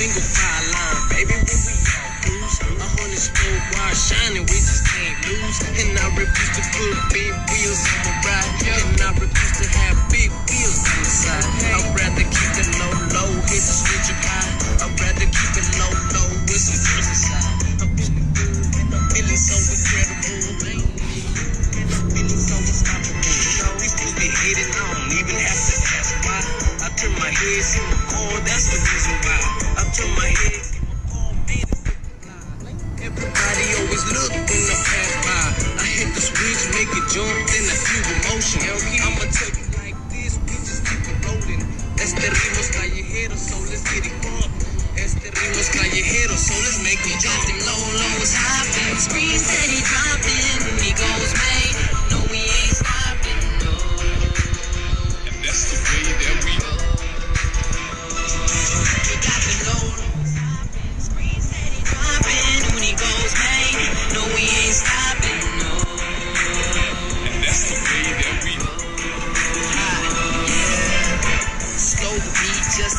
on, baby, when we all cruise. A hundred strobe while shining, we just can't lose. And I refuse to put big wheels on my ride. And I refuse to have big wheels on the side. I'd rather keep it low, low, hit the switch up high. I'd rather keep it low, low, with some friends inside. I'm feeling so incredible. Feeling so unstoppable. We still be heading on, even to ask why. I turn my head, see my core, that's the reason why. I my head, Everybody always look I by. I hit the switch, make it jump, then I feel emotion. I'ma tell you like this, we just keep it rolling. Estaremos callejeros, so let's get it crunk. Estaremos callejeros, so let's make it jump. Them low lows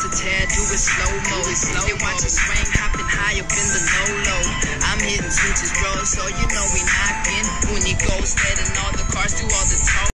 a tad, do it slow mo. They watch it swing, hopping high up in the low low. I'm hitting switches, bro, so you know